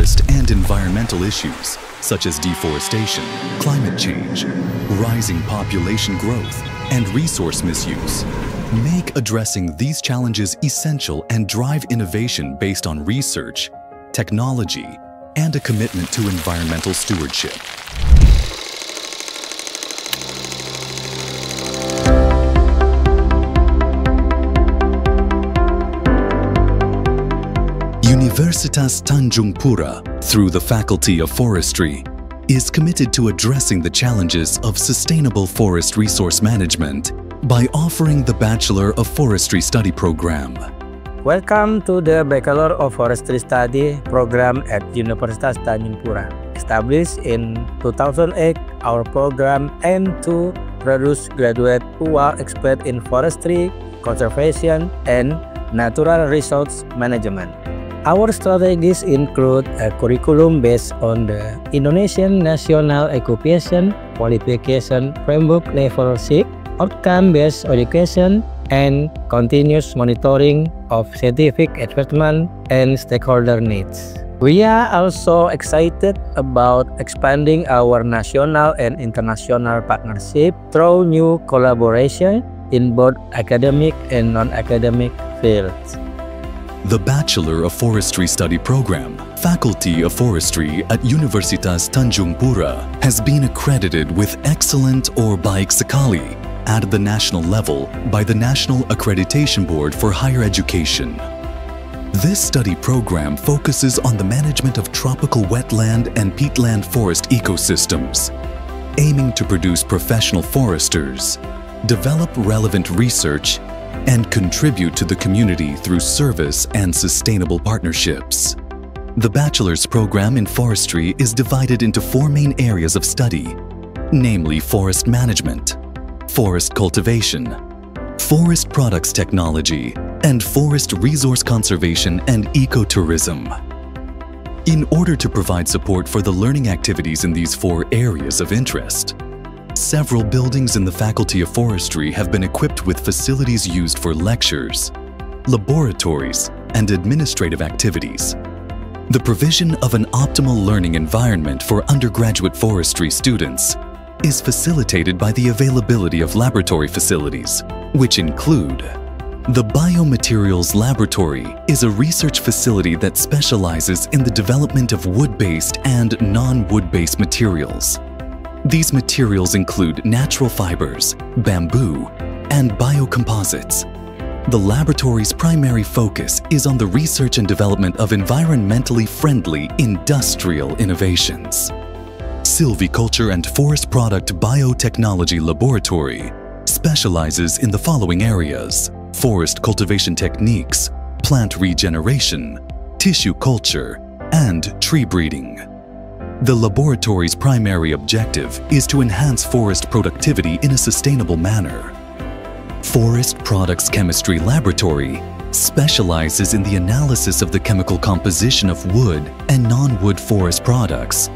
forest and environmental issues such as deforestation, climate change, rising population growth, and resource misuse. Make addressing these challenges essential and drive innovation based on research, technology, and a commitment to environmental stewardship. Universitas Tanjungpura, through the Faculty of Forestry, is committed to addressing the challenges of sustainable forest resource management by offering the Bachelor of Forestry Study program. Welcome to the Bachelor of Forestry Study program at Universitas Tanjungpura. Established in 2008, our program aims to produce graduates who are expert in forestry, conservation, and natural resource management. Our strategies include a curriculum based on the Indonesian National Occupation Qualification Framework Level 6, outcome-based education, and continuous monitoring of scientific advancement and stakeholder needs. We are also excited about expanding our national and international partnership through new collaboration in both academic and non-academic fields. The Bachelor of Forestry Study program, Faculty of Forestry at Universitas Tanjungpura, has been accredited with Excellent or Baik Sekali at the national level by the National Accreditation Board for Higher Education. This study program focuses on the management of tropical wetland and peatland forest ecosystems, aiming to produce professional foresters, develop relevant research and contribute to the community through service and sustainable partnerships. The bachelor's program in forestry is divided into four main areas of study, namely forest management, forest cultivation, forest products technology, and forest resource conservation and ecotourism. In order to provide support for the learning activities in these four areas of interest, Several buildings in the Faculty of Forestry have been equipped with facilities used for lectures, laboratories, and administrative activities. The provision of an optimal learning environment for undergraduate forestry students is facilitated by the availability of laboratory facilities, which include the Biomaterials Laboratory is a research facility that specializes in the development of wood-based and non-wood-based materials. These materials include natural fibers, bamboo, and biocomposites. The laboratory's primary focus is on the research and development of environmentally friendly industrial innovations. Silviculture and Forest Product Biotechnology Laboratory specializes in the following areas forest cultivation techniques, plant regeneration, tissue culture, and tree breeding. The laboratory's primary objective is to enhance forest productivity in a sustainable manner. Forest Products Chemistry Laboratory specializes in the analysis of the chemical composition of wood and non-wood forest products,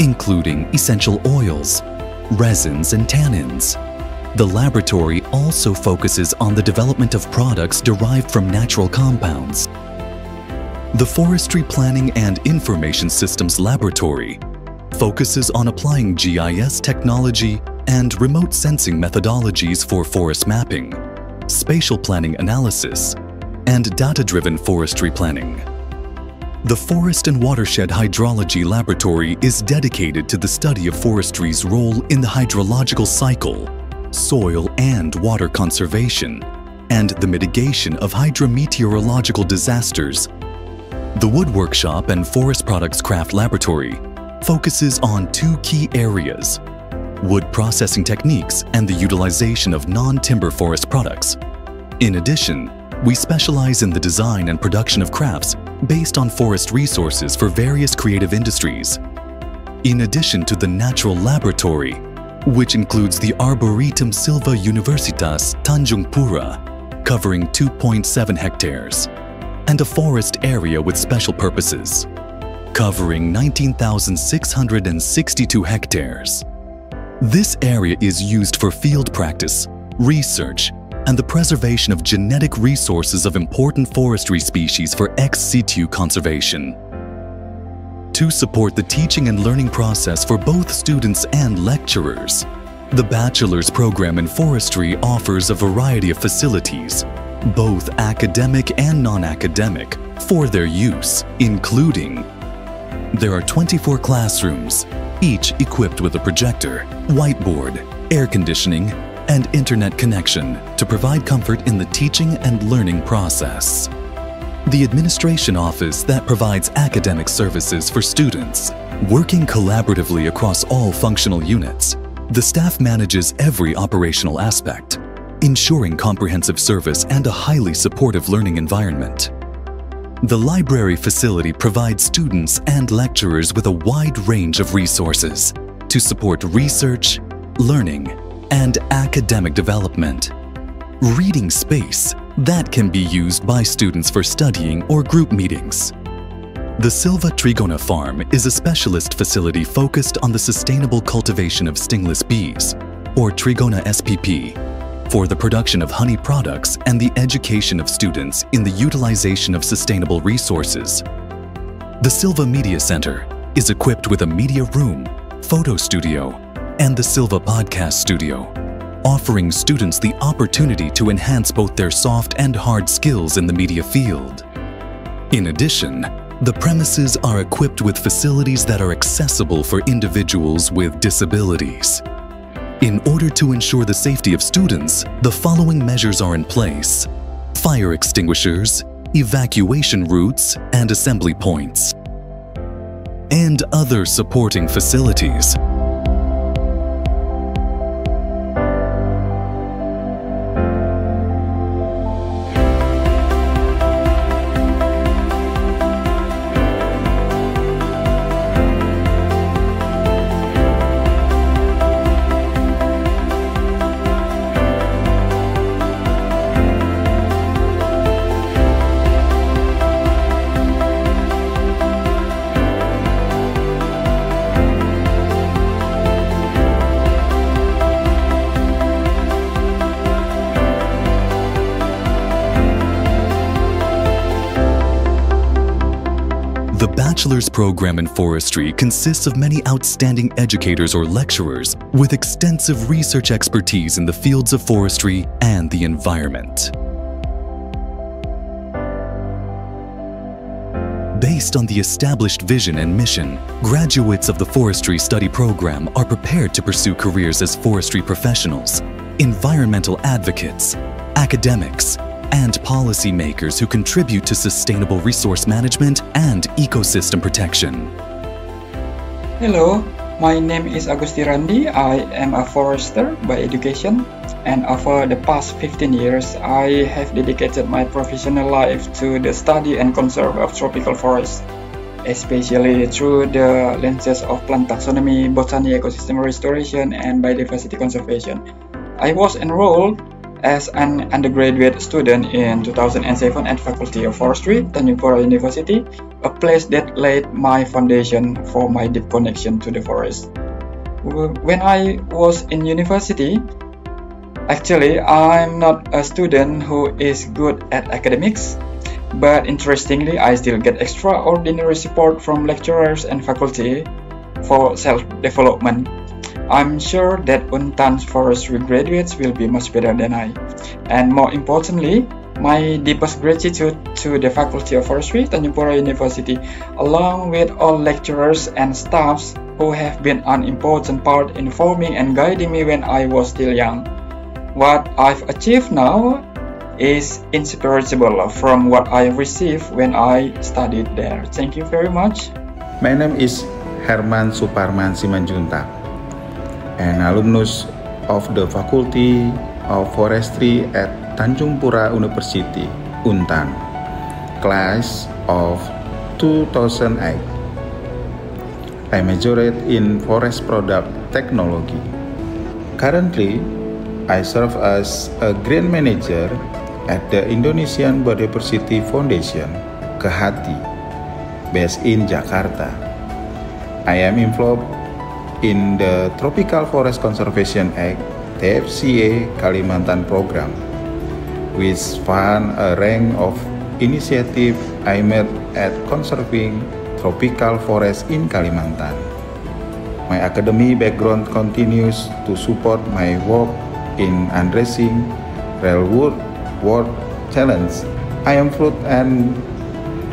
including essential oils, resins, and tannins. The laboratory also focuses on the development of products derived from natural compounds the Forestry Planning and Information Systems Laboratory focuses on applying GIS technology and remote sensing methodologies for forest mapping, spatial planning analysis, and data-driven forestry planning. The Forest and Watershed Hydrology Laboratory is dedicated to the study of forestry's role in the hydrological cycle, soil and water conservation, and the mitigation of hydrometeorological disasters the Wood Workshop and Forest Products Craft Laboratory focuses on two key areas, wood processing techniques and the utilization of non-timber forest products. In addition, we specialize in the design and production of crafts based on forest resources for various creative industries. In addition to the Natural Laboratory, which includes the Arboretum Sylva Universitas Tanjungpura, covering 2.7 hectares, and a forest area with special purposes, covering 19,662 hectares. This area is used for field practice, research, and the preservation of genetic resources of important forestry species for ex situ conservation. to support the teaching and learning process for both students and lecturers. The bachelor's program in forestry offers a variety of facilities, both academic and non-academic, for their use, including there are 24 classrooms, each equipped with a projector, whiteboard, air conditioning, and internet connection to provide comfort in the teaching and learning process. The administration office that provides academic services for students, working collaboratively across all functional units, the staff manages every operational aspect, ensuring comprehensive service and a highly supportive learning environment. The library facility provides students and lecturers with a wide range of resources to support research, learning, and academic development. Reading space that can be used by students for studying or group meetings. The Sylva Trigona Farm is a specialist facility focused on the sustainable cultivation of stingless bees, or Trigona SPP, for the production of honey products and the education of students in the utilization of sustainable resources. The Sylva Media Center is equipped with a media room, photo studio, and the Sylva Podcast Studio, offering students the opportunity to enhance both their soft and hard skills in the media field. In addition, the premises are equipped with facilities that are accessible for individuals with disabilities. In order to ensure the safety of students, the following measures are in place. Fire extinguishers, evacuation routes, and assembly points. And other supporting facilities. The bachelor's program in forestry consists of many outstanding educators or lecturers with extensive research expertise in the fields of forestry and the environment. Based on the established vision and mission, graduates of the forestry study program are prepared to pursue careers as forestry professionals, environmental advocates, academics, and policymakers who contribute to sustainable resource management and ecosystem protection. Hello, my name is Agusti Randi. I am a forester by education, and over the past 15 years, I have dedicated my professional life to the study and conserve of tropical forests, especially through the lenses of plant taxonomy, botany ecosystem restoration, and biodiversity conservation. I was enrolled as an undergraduate student in 2007 at Faculty of Forestry, Tanjung University, a place that laid my foundation for my deep connection to the forest. When I was in university, actually I'm not a student who is good at academics, but interestingly I still get extraordinary support from lecturers and faculty for self-development I'm sure that Untan's forestry graduates will be much better than I. And more importantly, my deepest gratitude to the Faculty of Forestry, Tanjungpura University, along with all lecturers and staffs who have been an important part in forming and guiding me when I was still young. What I've achieved now is inseparable from what I received when I studied there. Thank you very much. My name is Herman Suparman Simanjuntak an alumnus of the Faculty of Forestry at Tanjung Pura University, Untan, class of 2008. I majored in forest product technology. Currently, I serve as a grant manager at the Indonesian Biodiversity Foundation, Kehati, based in Jakarta. I am involved in the Tropical Forest Conservation Act TFCA Kalimantan program, which fund a range of initiatives aimed at conserving tropical forest in Kalimantan. My academy background continues to support my work in addressing real-world world challenge. I am proud and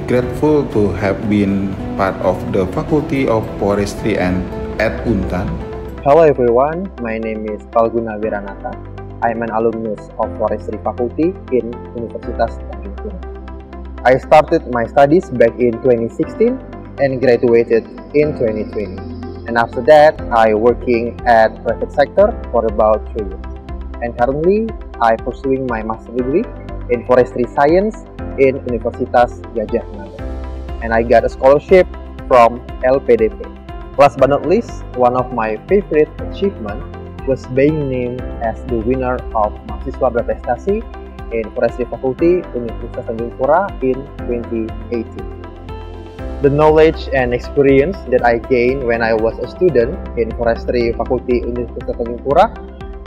grateful to have been part of the Faculty of Forestry and at Untan. Hello everyone, my name is Palguna Viranata. I am an alumnus of Forestry Faculty in Universitas Tanjung Pura. I started my studies back in 2016 and graduated in 2020 and after that I working at private sector for about three years. And currently I pursuing my master degree in forestry science in Universitas Gadjah Mada. And I got a scholarship from LPDP. Last but not least, one of my favorite achievement was being named as the winner of Mahasiswa Berprestasi in Forestry Faculty Universitas Tanjungpura in 2018 the knowledge and experience that I gained when I was a student in Forestry Faculty Universitas Tanjungpura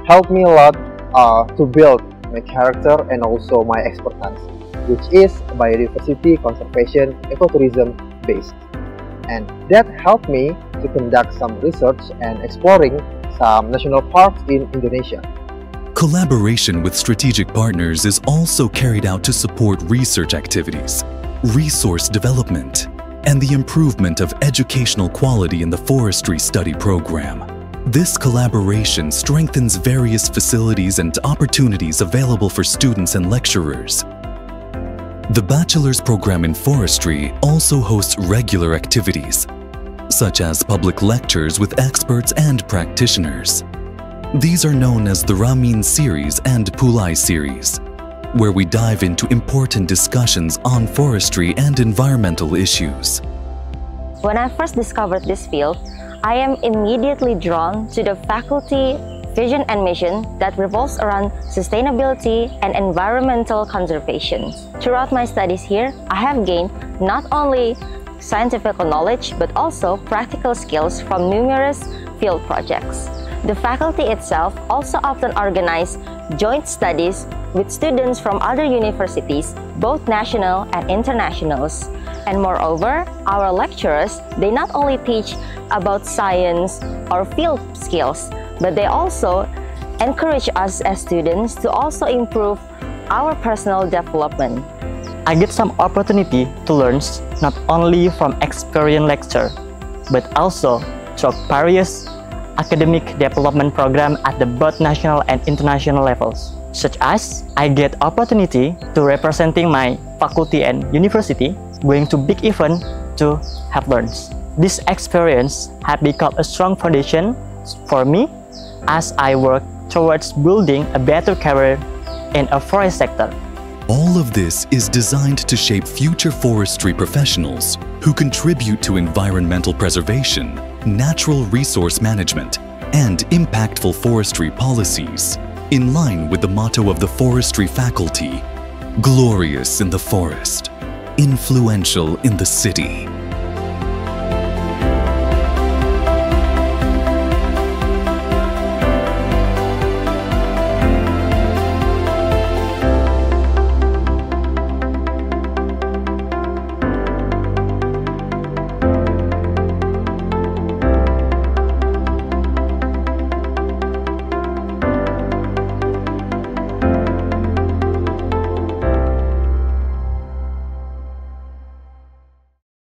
helped me a lot uh, to build my character and also my expertise, which is biodiversity conservation ecotourism based. And that helped me to conduct some research and exploring some national parks in Indonesia. Collaboration with strategic partners is also carried out to support research activities, resource development, and the improvement of educational quality in the forestry study program. This collaboration strengthens various facilities and opportunities available for students and lecturers. The bachelor's program in forestry also hosts regular activities, such as public lectures with experts and practitioners. These are known as the Ramin series and Pulai series where we dive into important discussions on forestry and environmental issues. When I first discovered this field, I am immediately drawn to the faculty vision and mission that revolves around sustainability and environmental conservation. Throughout my studies here, I have gained not only scientific knowledge but also practical skills from numerous field projects. The faculty itself also often organize joint studies with students from other universities, both national and internationals. And moreover, our lecturers, they not only teach about science or field skills, but they also encourage us as students to also improve our personal development. I get some opportunity to learn not only from experience lecture, but also through various academic development program at the both national and international levels, such as I get opportunity to representing my faculty and university going to big event to have learned. This experience had become a strong foundation for me as I work towards building a better career in a forest sector. All of this is designed to shape future forestry professionals who contribute to environmental preservation, natural resource management, and impactful forestry policies, in line with the motto of the forestry faculty, glorious in the forest, influential in the city.